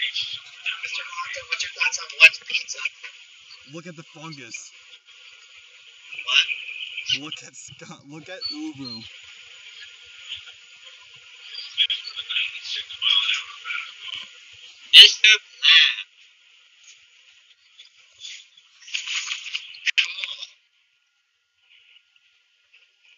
Mr. Honka, what's your thoughts on What's Pizza? Look at the fungus. What? Look at Scott. Look at Ubu. Mr. Plan.